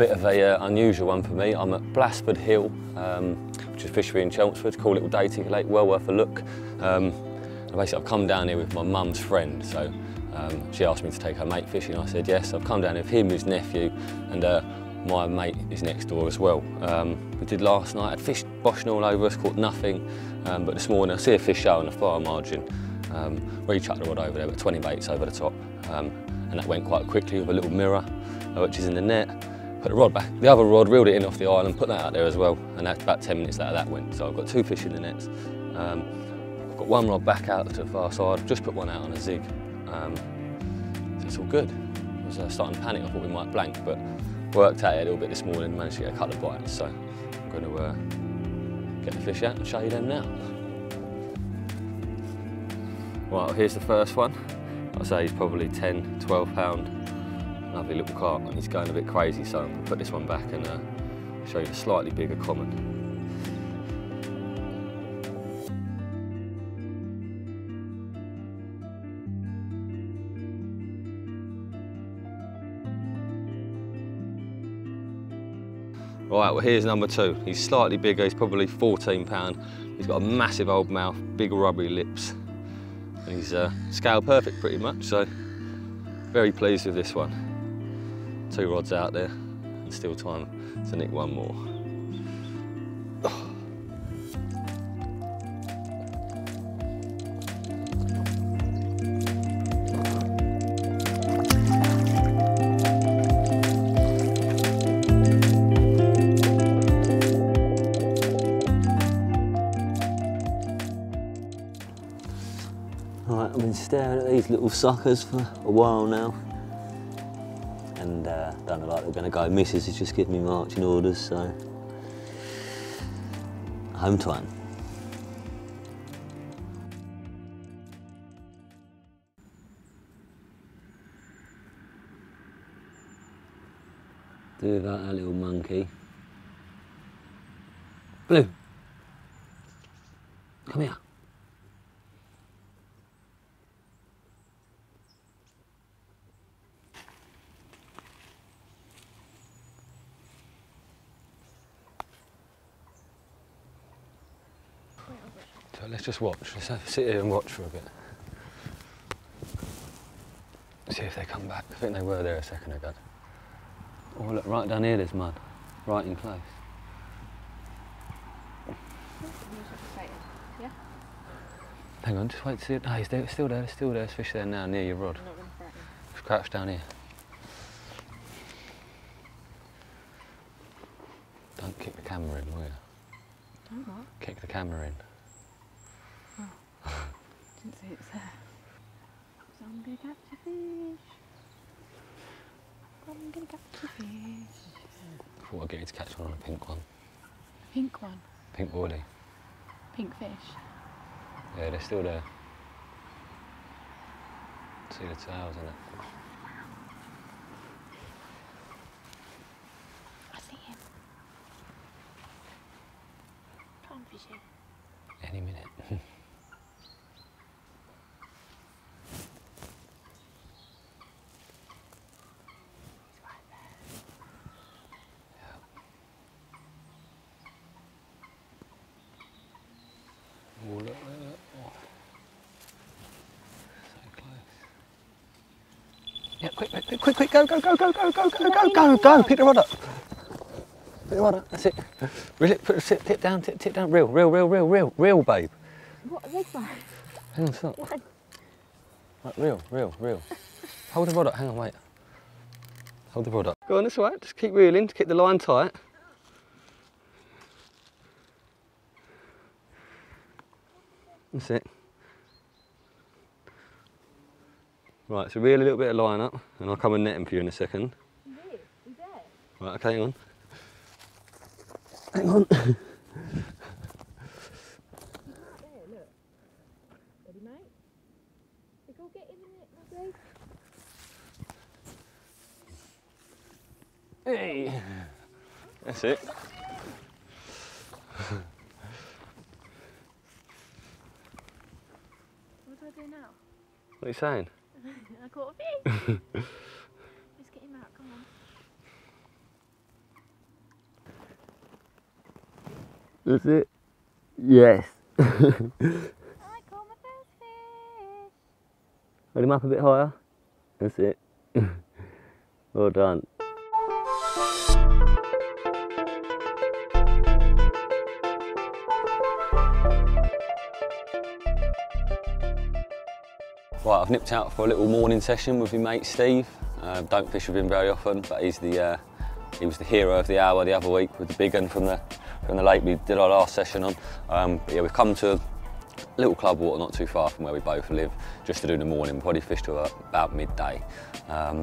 bit of a uh, unusual one for me. I'm at Blasford Hill, um, which is fishery in Chelmsford, cool little dating lake, well worth a look. Um, basically, I've come down here with my mum's friend, so um, she asked me to take her mate fishing. I said yes. I've come down with him, his nephew, and uh, my mate is next door as well. Um, we did last night, had fish boshing all over us, caught nothing, um, but this morning I see a fish show on the far margin. Um, we chucked the rod over there, but 20 baits over the top, um, and that went quite quickly with a little mirror, uh, which is in the net. Put the rod back, the other rod, reeled it in off the island, put that out there as well, and that's about 10 minutes later that went. So I've got two fish in the nets. Um, I've got one rod back out to the far side, just put one out on a zig. Um, so it's all good. I was uh, starting to panic, I thought we might blank, but worked at it a little bit this morning, managed to get a couple of bites, so I'm going to uh, get the fish out and show you them now. Well, here's the first one. I'd say he's probably 10, 12 pound. Lovely little carp, and he's going a bit crazy, so I'm going to put this one back and uh, show you the slightly bigger common. Right, well here's number two. He's slightly bigger, he's probably 14 pound. He's got a massive old mouth, big rubbery lips. And he's uh, scale perfect pretty much, so very pleased with this one. Two rods out there, and still time to nick one more. I've been staring at these little suckers for a while now. Don't look like they're going to go. Missus has just given me marching orders, so. Home time. Do that, a little monkey. Blue. Come here. Let's just watch. Let's have, sit here and watch for a bit. See if they come back. I think they were there a second ago. Oh look, right down here there's mud. Right in close. Yeah? Hang on, just wait to see it. No, he's there, still there, still there. There's fish there now near your rod. I'm not going. Just crouch down here. Don't kick the camera in, will you? I'm not. Kick the camera in. Didn't see it was there. So I'm going to catch a fish. I'm to catch a fish. Thought I'd get you to catch one on a pink one. Pink one. Pink woolly. Pink fish. Yeah, they're still there. See the tails in it. I see him. Come on, fishy. Any minute. He's right there. Oh, look, look, look. Oh. So close. Yeah, quick, quick, quick, quick, quick, go, go, go, go, go, go, go, go, go, go, pick the rod up. Pick the rod up, that's it. Reel it, put it, sit, tip down, tip, tip down, reel, reel, reel, reel, reel, reel, babe. What a big one. Hang on, stop. What? Right, reel, reel, reel. Hold the rod up, hang on, wait. Hold the rod up. Go on, that's all right, just keep reeling, to keep the line tight. That's it. Right, so reel a little bit of line up, and I'll come and net him for you in a second. He's there. Right, okay, hang on. Hang on. There, look. Ready, mate? We go get in the net, hey! That's it. What do I do now? What are you saying? I caught a fish. Let's get him out, come on. That's it? Yes. I caught my first fish. Hold him up a bit higher. That's it. well done. Right, I've nipped out for a little morning session with my mate Steve. Uh, don't fish with him very often, but he's the uh, he was the hero of the hour the other week with the big one from the from the lake we did our last session on. Um, yeah, we've come to a little club water not too far from where we both live, just to do the morning. Probably fish to about midday. Um,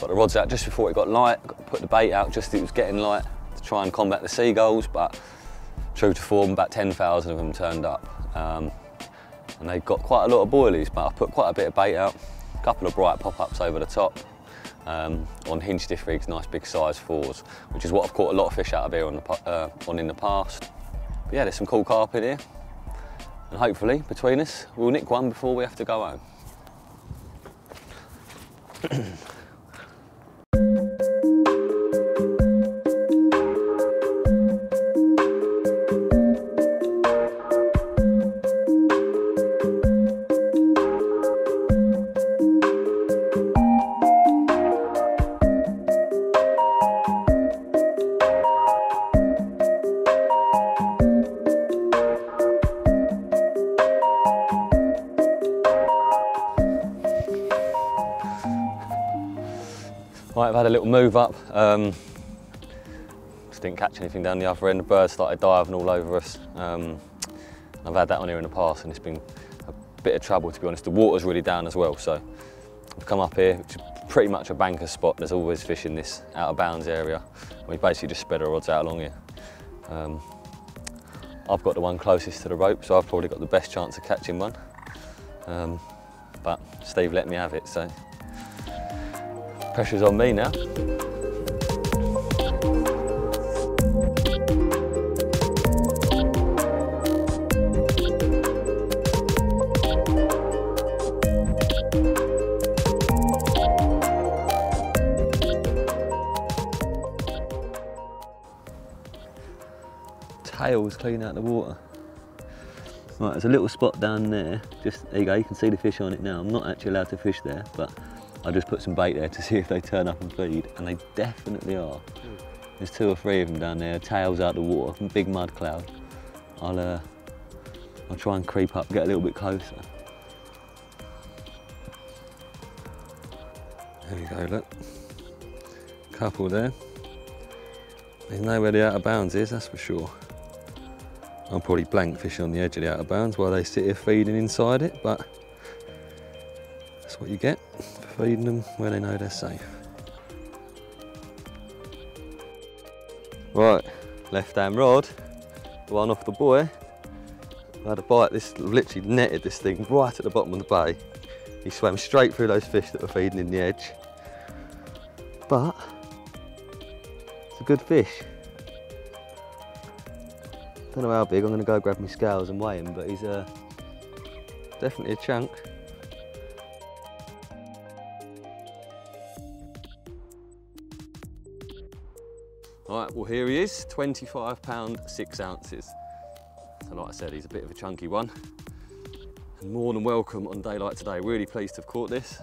got the rods out just before it got light. Put the bait out just as it was getting light to try and combat the seagulls, but true to form, about 10,000 of them turned up. Um, and they've got quite a lot of boilies, but I put quite a bit of bait out, a couple of bright pop-ups over the top um, on hinge stiff rigs, nice big size fours, which is what I've caught a lot of fish out of here on, the, uh, on in the past. But yeah, there's some cool carp in here, and hopefully between us we'll nick one before we have to go home. Right, I've had a little move up. Um, just didn't catch anything down the other end. The birds started diving all over us. Um, I've had that on here in the past and it's been a bit of trouble to be honest. The water's really down as well, so I've come up here, which is pretty much a banker spot. There's always fish in this out of bounds area. We basically just spread our rods out along here. Um, I've got the one closest to the rope, so I've probably got the best chance of catching one. Um, but Steve let me have it, so pressure's on me now. Tails clean out the water. Right, there's a little spot down there. Just there you go. You can see the fish on it now. I'm not actually allowed to fish there, but I just put some bait there to see if they turn up and feed, and they definitely are. There's two or three of them down there, tails out of the water, big mud cloud. I'll uh, I'll try and creep up, get a little bit closer. There we go, look. Couple there. There's nowhere the out of bounds is, that's for sure. I'm probably blank fishing on the edge of the out of bounds while they sit here feeding inside it, but that's what you get feeding them when they know they're safe. Right, left hand rod, one off the buoy. I had a bite, this literally netted this thing right at the bottom of the bay. He swam straight through those fish that were feeding in the edge. But it's a good fish. Don't know how big, I'm gonna go grab my scales and weigh him, but he's uh, definitely a chunk. Well here he is, 25 pound, six ounces. So like I said, he's a bit of a chunky one. And more than welcome on day like today. Really pleased to have caught this.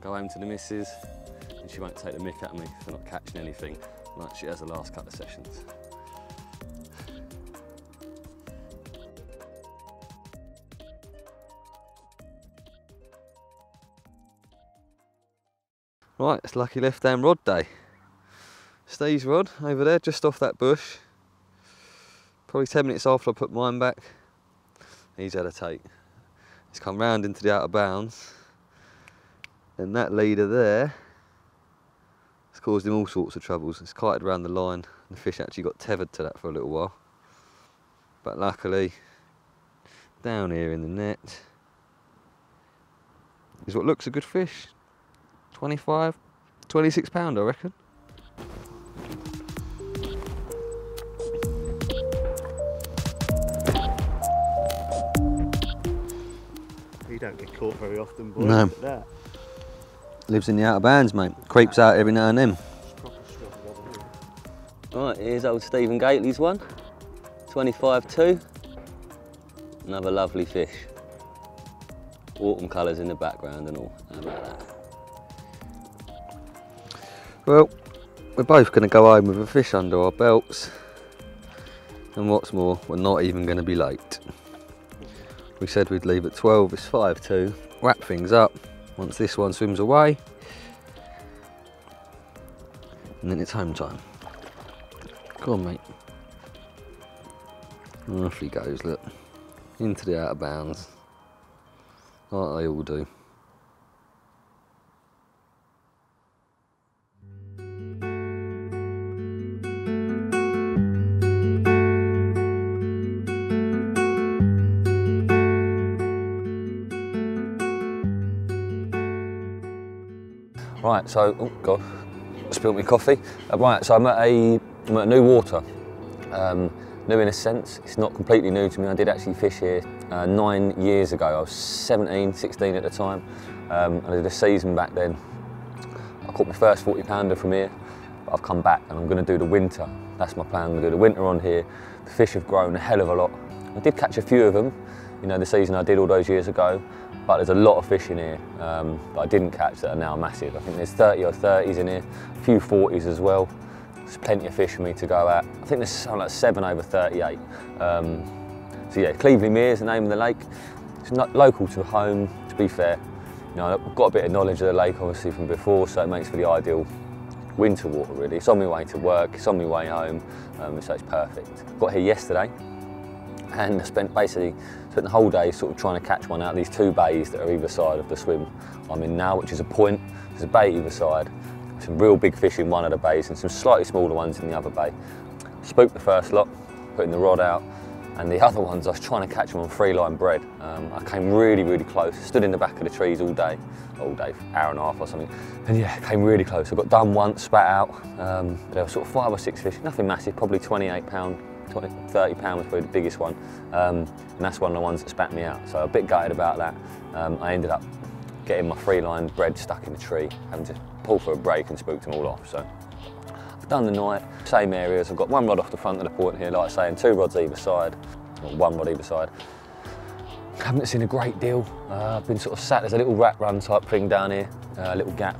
Go home to the missus and she won't take the mick at me for not catching anything like she has the last couple of sessions. Right, it's lucky left hand rod day. Steve's rod over there, just off that bush. Probably 10 minutes after I put mine back, he's had a take. He's come round into the out of bounds. And that leader there has caused him all sorts of troubles. It's kited around the line. The fish actually got tethered to that for a little while. But luckily, down here in the net is what looks a good fish. 25, 26 pound I reckon. Don't get caught very often, boy. No. That. Lives in the outer bands, mate. Creeps out every now and then. Proper strong rod, isn't it? Right, here's old Stephen Gately's one. 25-2. Another lovely fish. Autumn colours in the background and all. How about that? Well, we're both going to go home with a fish under our belts. And what's more, we're not even going to be late. We said we'd leave at 12, it's 5 Wrap things up once this one swims away. And then it's home time. Come on, mate. Off he goes, look. Into the out of bounds. Like they all do. Right, so, oh God, spilled my coffee. Uh, right, so I'm at a, I'm at New Water. Um, new in a sense, it's not completely new to me. I did actually fish here uh, nine years ago. I was 17, 16 at the time. Um, I did a season back then. I caught my first 40 pounder from here, but I've come back and I'm gonna do the winter. That's my plan, I'm gonna do the winter on here. The fish have grown a hell of a lot. I did catch a few of them, you know, the season I did all those years ago, but there's a lot of fish in here um, that I didn't catch that are now massive. I think there's 30 or 30s in here, a few 40s as well. There's plenty of fish for me to go at. I think there's something like seven over 38. Um, so yeah, Cleveley Mere is the name of the lake. It's not local to home, to be fair. You know, I've got a bit of knowledge of the lake obviously from before, so it makes for the ideal winter water really. It's on my way to work, it's on my way home, um, so it's perfect. Got here yesterday, and I spent basically spent the whole day sort of trying to catch one out of these two bays that are either side of the swim I'm in now, which is a point. There's a bay either side, some real big fish in one of the bays and some slightly smaller ones in the other bay. Spooked the first lot, putting the rod out, and the other ones I was trying to catch them on free line bread. Um, I came really, really close, stood in the back of the trees all day, all day, hour and a half or something, and yeah, came really close. I got done once, spat out. Um, there were sort of five or six fish, nothing massive, probably 28 pound 20, 30 pound was probably the biggest one, um, and that's one of the ones that spat me out. So a bit gutted about that. Um, I ended up getting my free line bread stuck in the tree, having to pull for a break and spooked them all off. So I've done the night, same areas. I've got one rod off the front of the point here, like I say, and two rods either side, or one rod either side. Haven't seen a great deal. Uh, I've been sort of sat, there's a little rat run type thing down here, uh, a little gap.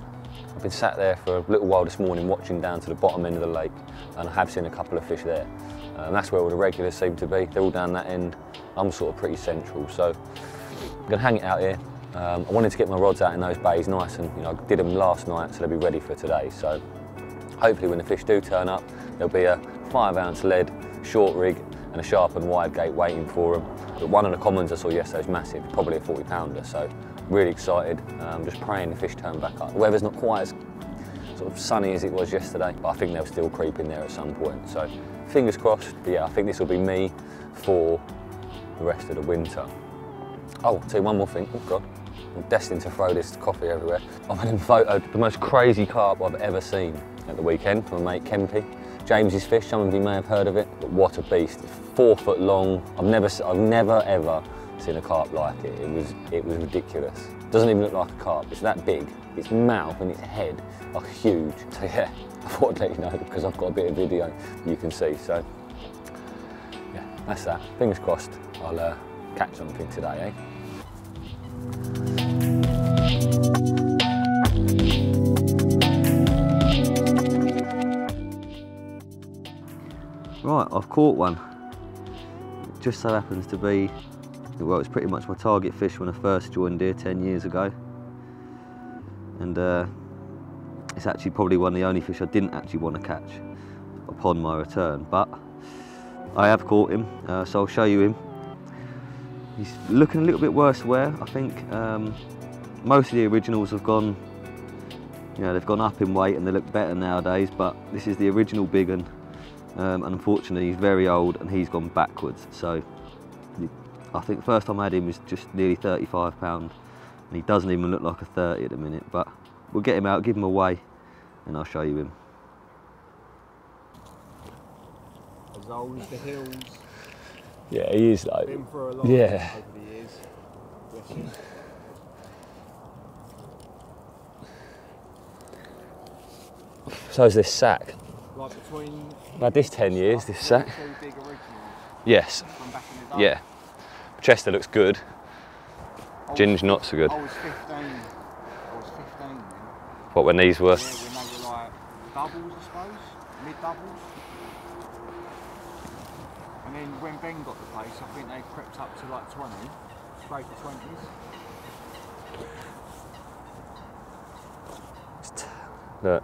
I've been sat there for a little while this morning watching down to the bottom end of the lake and I have seen a couple of fish there. Uh, and that's where all the regulars seem to be. They're all down that end. I'm sort of pretty central, so I'm gonna hang it out here. Um, I wanted to get my rods out in those bays nice and you know, I did them last night so they'll be ready for today. So hopefully when the fish do turn up, there'll be a five ounce lead, short rig and a sharp and Wide Gape waiting for them. But one of the commons I saw yesterday was massive, probably a 40 pounder. So really excited, um, just praying the fish turn back up. The weather's not quite as sort of sunny as it was yesterday, but I think they'll still creep in there at some point. So fingers crossed, but yeah, I think this will be me for the rest of the winter. Oh, I'll tell you one more thing, oh God. I'm destined to throw this coffee everywhere. I've him photoed the most crazy carp I've ever seen at the weekend from my mate Kempy. James's fish, some of you may have heard of it, but what a beast. Four foot long. I've never, I've never ever seen a carp like it. It was, it was ridiculous. Doesn't even look like a carp. It's that big. Its mouth and its head are huge. So yeah, I thought I'd let you know because I've got a bit of video you can see. So yeah, that's that. Fingers crossed I'll uh, catch something today, eh? Right, I've caught one. It just so happens to be, well, it's pretty much my target fish when I first joined here 10 years ago. And uh, it's actually probably one of the only fish I didn't actually want to catch upon my return. But I have caught him, uh, so I'll show you him. He's looking a little bit worse wear, I think. Um, most of the originals have gone, you know, they've gone up in weight and they look better nowadays, but this is the original big one. Um, and unfortunately he's very old and he's gone backwards. So I think the first time I had him was just nearly 35 pound and he doesn't even look like a 30 at the minute, but we'll get him out, give him away and I'll show you him. As old as the hills, Yeah, he is like. been for a lot Yeah. over the years. So is this sack. Like between I've this 10 years, this sack. two big originals. Yes, from back in the day. yeah. Chester looks good. Ginge not so good. I was 15. I was 15 then. What when these were? Yeah, when they were like doubles, I suppose, mid doubles. And then when Ben got the place, I think they crept up to like 20, straight to 20s. Look.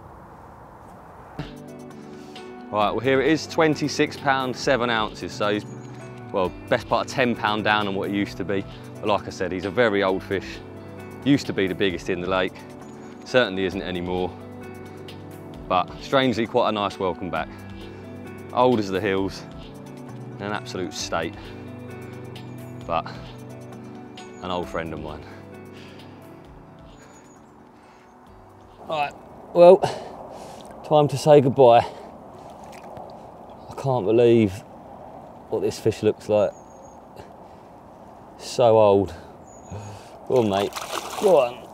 Right, well here it is, £26, seven ounces. So he's, well, best part of £10 down on what he used to be. But like I said, he's a very old fish. Used to be the biggest in the lake. Certainly isn't anymore. But strangely, quite a nice welcome back. Old as the hills, in an absolute state. But an old friend of mine. All right, well, time to say goodbye. I can't believe what this fish looks like. So old. Go on, mate. Go on.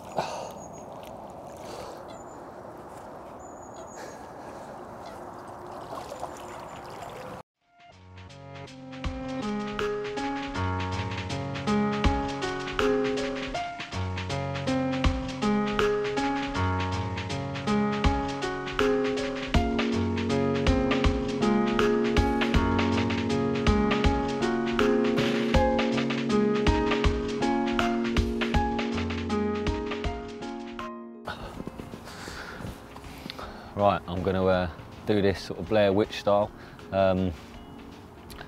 I'm going to uh, do this sort of Blair Witch style. Um,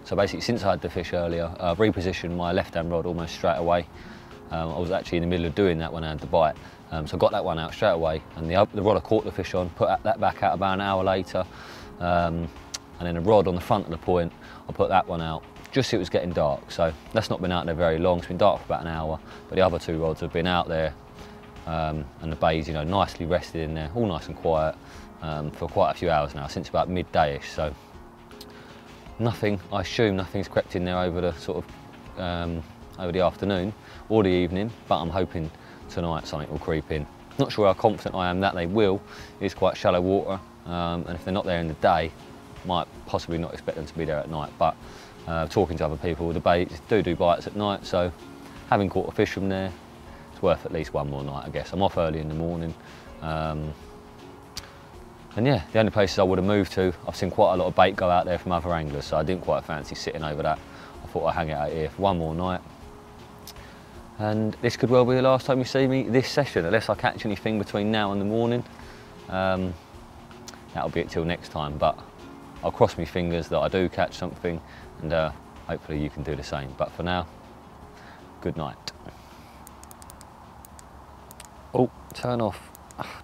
so basically, since I had the fish earlier, I've repositioned my left-hand rod almost straight away. Um, I was actually in the middle of doing that when I had the bite. Um, so I got that one out straight away, and the, the rod I caught the fish on, put that back out about an hour later, um, and then the rod on the front of the point, I put that one out. Just it was getting dark, so that's not been out there very long. It's been dark for about an hour, but the other two rods have been out there, um, and the bays, you know, nicely rested in there, all nice and quiet um, for quite a few hours now, since about midday-ish. So nothing, I assume nothing's crept in there over the sort of um, over the afternoon or the evening, but I'm hoping tonight something will creep in. Not sure how confident I am that they will. It's quite shallow water, um, and if they're not there in the day, might possibly not expect them to be there at night. But uh, talking to other people, the baits do do bites at night, so having caught a fish from there, it's worth at least one more night, I guess. I'm off early in the morning. Um, and yeah, the only places I would have moved to, I've seen quite a lot of bait go out there from other anglers, so I didn't quite fancy sitting over that. I thought I'd hang it out here for one more night. And this could well be the last time you see me this session, unless I catch anything between now and the morning. Um, that'll be it till next time, but I'll cross my fingers that I do catch something, and uh, hopefully you can do the same. But for now, good night. Oh, turn off. Oh.